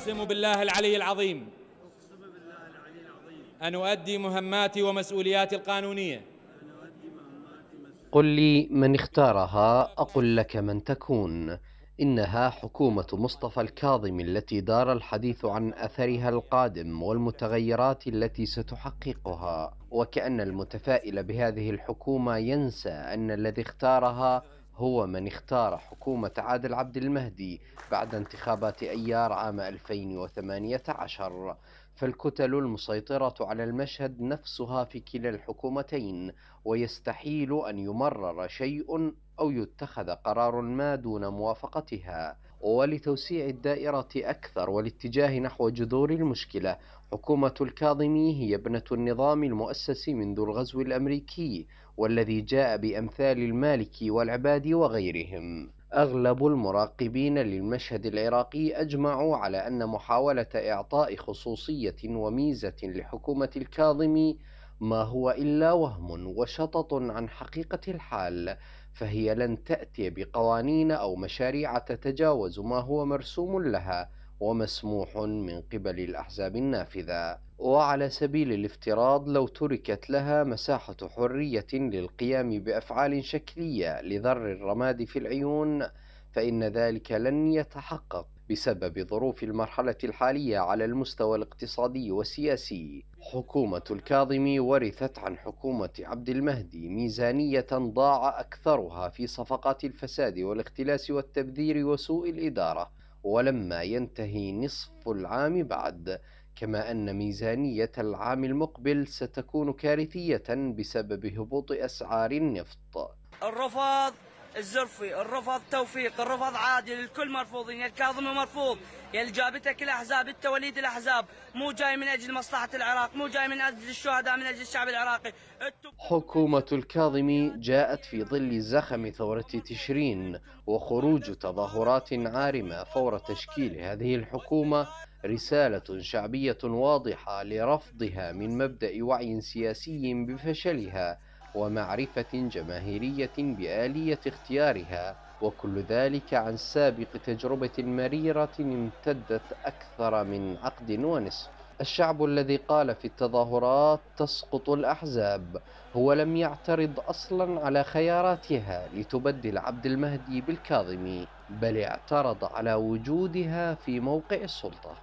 أقسم بالله العلي العظيم أن أؤدي مهماتي ومسؤولياتي القانونية. قل لي من اختارها أقل لك من تكون. إنها حكومة مصطفى الكاظم التي دار الحديث عن أثرها القادم والمتغيرات التي ستحققها. وكأن المتفائل بهذه الحكومة ينسى أن الذي اختارها هو من اختار حكومة عادل عبد المهدي بعد انتخابات أيار عام 2018 فالكتل المسيطرة على المشهد نفسها في كلا الحكومتين ويستحيل أن يمرر شيء أو يتخذ قرار ما دون موافقتها. ولتوسيع الدائرة أكثر والاتجاه نحو جذور المشكلة. حكومة الكاظمي هي ابنة النظام المؤسس منذ الغزو الأمريكي والذي جاء بأمثال المالكي والعباد وغيرهم. أغلب المراقبين للمشهد العراقي أجمعوا على أن محاولة إعطاء خصوصية وميزة لحكومة الكاظمي ما هو إلا وهم وشطط عن حقيقة الحال فهي لن تأتي بقوانين أو مشاريع تتجاوز ما هو مرسوم لها ومسموح من قبل الأحزاب النافذة. وعلى سبيل الافتراض لو تركت لها مساحة حرية للقيام بأفعال شكلية لذر الرماد في العيون فإن ذلك لن يتحقق. بسبب ظروف المرحلة الحالية على المستوى الاقتصادي والسياسي. حكومة الكاظمي ورثت عن حكومة عبد المهدي ميزانية ضاع أكثرها في صفقات الفساد والاختلاس والتبذير وسوء الإدارة ولما ينتهي نصف العام بعد. كما أن ميزانية العام المقبل ستكون كارثية بسبب هبوط أسعار النفط. الرفض الزرفي الرفض توفيق الرفض عادل الكل مرفوضين يا الكاظم مرفوض. يا اللي جابتك الأحزاب انت وليد الأحزاب. مو جاي من أجل مصلحة العراق مو جاي من أجل الشهداء من أجل الشعب العراقي. حكومة الكاظمي جاءت في ظل زخم ثورة تشرين وخروج تظاهرات عارمة فور تشكيل هذه الحكومة. رسالة شعبية واضحة لرفضها من مبدأ وعي سياسي بفشلها. ومعرفة جماهيرية بآلية اختيارها وكل ذلك عن سابق تجربة مريرة امتدت أكثر من عقد ونصف. الشعب الذي قال في التظاهرات تسقط الأحزاب هو لم يعترض أصلا على خياراتها لتبدل عبد المهدي بالكاظمي بل اعترض على وجودها في موقع السلطة.